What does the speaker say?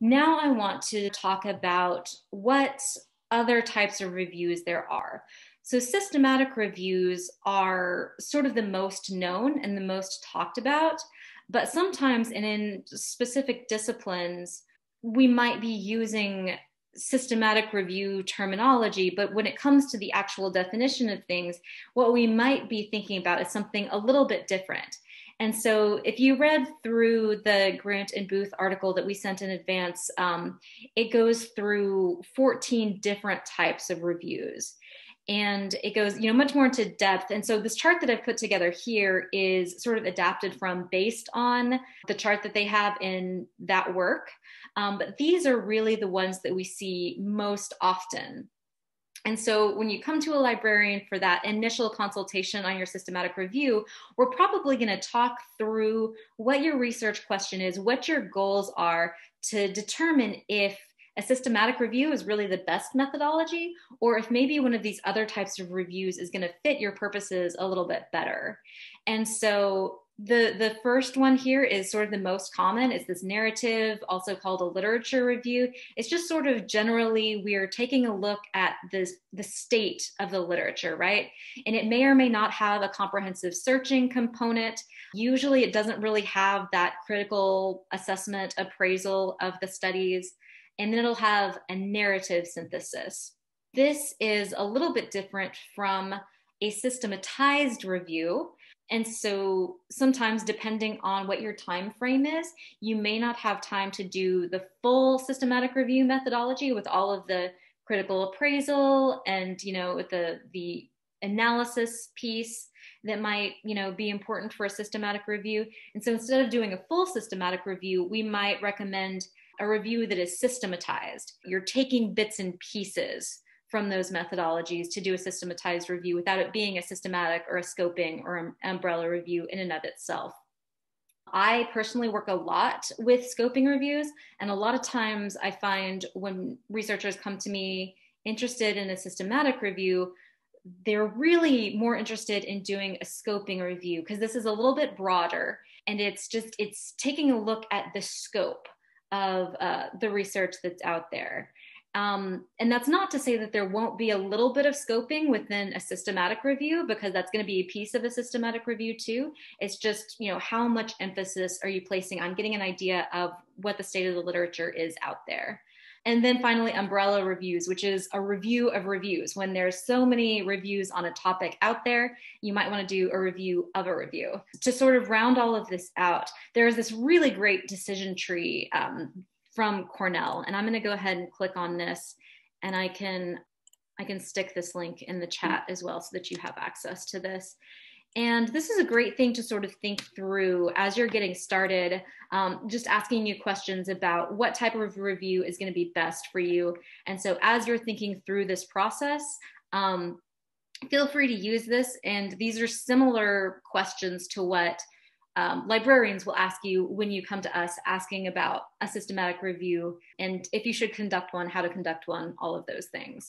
Now I want to talk about what other types of reviews there are. So, systematic reviews are sort of the most known and the most talked about, but sometimes, and in specific disciplines, we might be using systematic review terminology, but when it comes to the actual definition of things, what we might be thinking about is something a little bit different. And so, if you read through the Grant and Booth article that we sent in advance, um, it goes through 14 different types of reviews. And it goes, you know, much more into depth. And so this chart that I've put together here is sort of adapted from based on the chart that they have in that work. Um, but these are really the ones that we see most often. And so when you come to a librarian for that initial consultation on your systematic review, we're probably going to talk through what your research question is, what your goals are to determine if a systematic review is really the best methodology, or if maybe one of these other types of reviews is going to fit your purposes a little bit better. And so the the first one here is sort of the most common. It's this narrative also called a literature review. It's just sort of generally we're taking a look at this the state of the literature right? And it may or may not have a comprehensive searching component. Usually it doesn't really have that critical assessment appraisal of the studies and then it'll have a narrative synthesis. This is a little bit different from a systematized review and so sometimes depending on what your time frame is you may not have time to do the full systematic review methodology with all of the critical appraisal and you know with the the analysis piece that might you know be important for a systematic review. And so instead of doing a full systematic review we might recommend a review that is systematized. You're taking bits and pieces from those methodologies to do a systematized review without it being a systematic or a scoping or an umbrella review in and of itself. I personally work a lot with scoping reviews, and a lot of times I find when researchers come to me interested in a systematic review, they're really more interested in doing a scoping review because this is a little bit broader and it's just it's taking a look at the scope of uh, the research that's out there um, and that's not to say that there won't be a little bit of scoping within a systematic review, because that's going to be a piece of a systematic review too. It's just, you know, how much emphasis are you placing on getting an idea of what the state of the literature is out there? And then finally, umbrella reviews, which is a review of reviews. When there's so many reviews on a topic out there, you might want to do a review of a review. To sort of round all of this out, there's this really great decision tree um, from Cornell. And I'm going to go ahead and click on this and I can I can stick this link in the chat as well so that you have access to this. And this is a great thing to sort of think through as you're getting started, um, just asking you questions about what type of review is going to be best for you. And so as you're thinking through this process, um, feel free to use this. And these are similar questions to what um, librarians will ask you when you come to us asking about a systematic review and if you should conduct one, how to conduct one, all of those things.